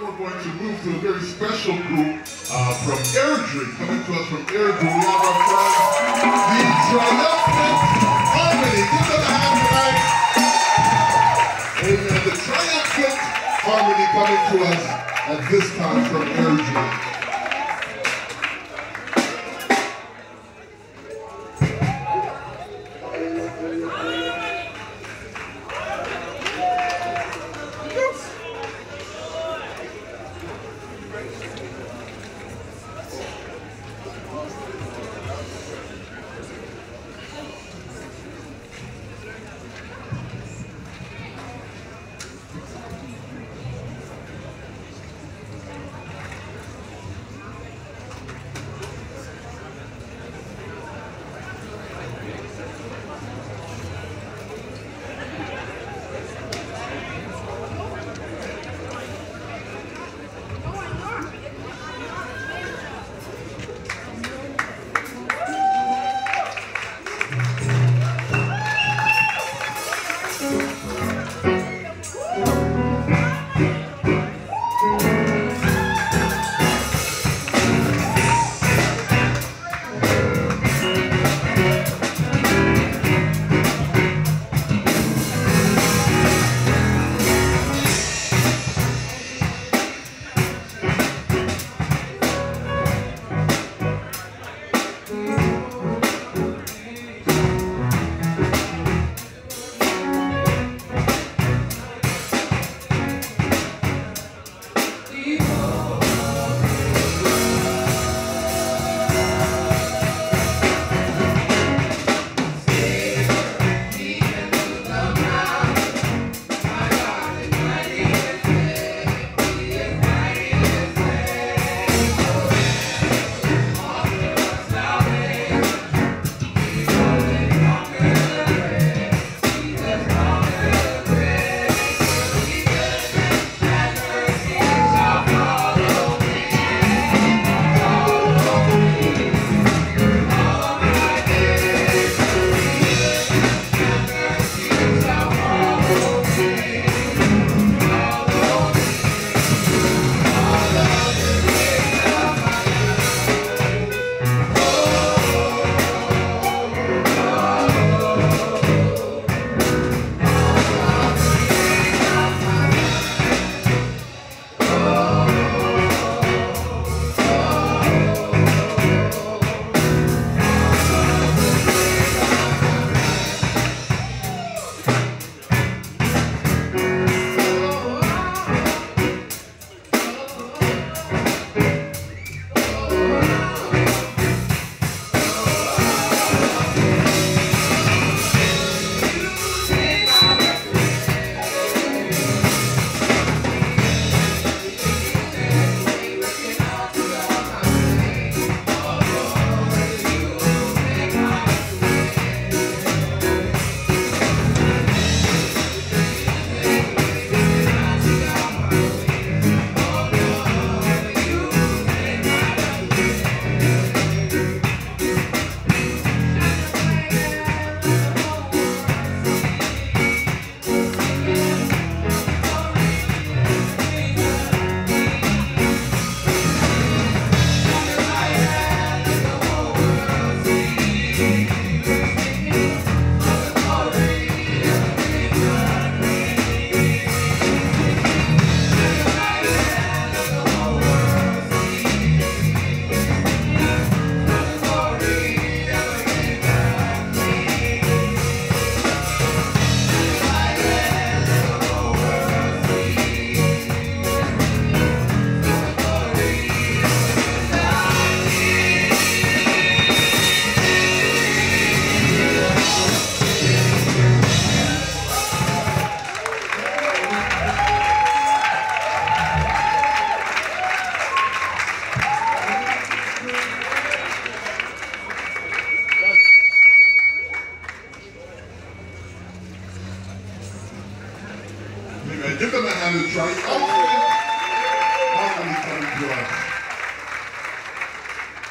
we're going to move to a very special group uh, from Airdrie, coming to us from Airdrie. We have our friends, the Triumphant Harmony. Give them a hand tonight. Amen. The Triumphant Harmony coming to us at this time from Airdrie.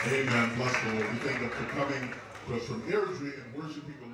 Amen. Bless the Lord. We thank them for coming to us from Airdrie and worship people.